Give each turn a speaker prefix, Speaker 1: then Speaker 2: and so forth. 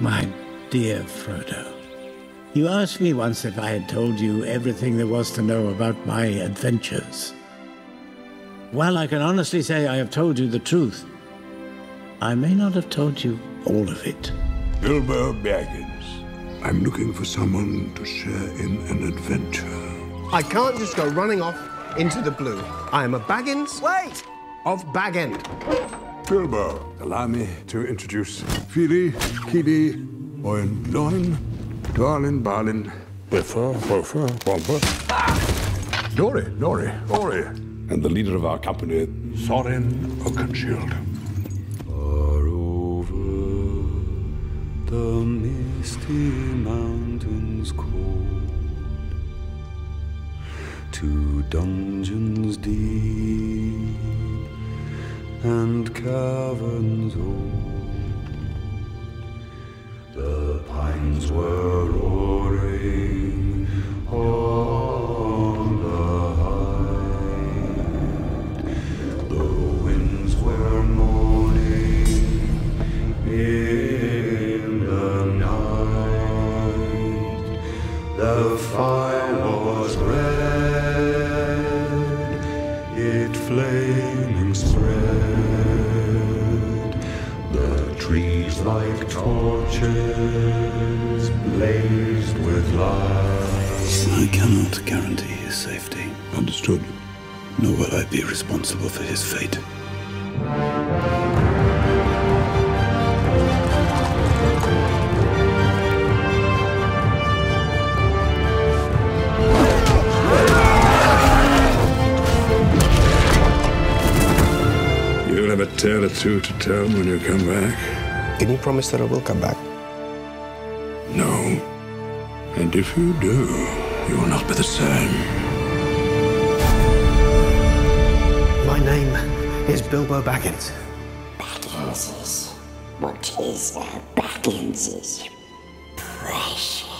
Speaker 1: My dear Frodo, you asked me once if I had told you everything there was to know about my adventures. Well, I can honestly say I have told you the truth. I may not have told you all of it.
Speaker 2: Bilbo Baggins. I'm looking for someone to share in an adventure.
Speaker 3: I can't just go running off into the blue. I am a Baggins.
Speaker 4: Wait!
Speaker 3: Of Bag End.
Speaker 2: Bilbo, allow me to introduce Fili, Kili, Oin, Gloin, Dwalin, Balin, Bifur, Bofur, Bombur, Dori, Nori, Ori, and the leader of our company, Thorin Oakenshield.
Speaker 5: Far over the misty mountains cold, to dungeons deep and caverns old, the pines were roaring on the height. The winds were moaning in the night. The fire was red, flaming spread. The trees like torches blazed with light. I cannot guarantee his safety.
Speaker 2: Understood.
Speaker 5: Nor will I be responsible for his fate.
Speaker 2: Have a tale or two to tell when you come back.
Speaker 3: Can you promise that I will come back?
Speaker 2: No. And if you do, you will not be the same.
Speaker 3: My name is Bilbo Baggins.
Speaker 6: Bagginses. What is a Bagginses? Precious.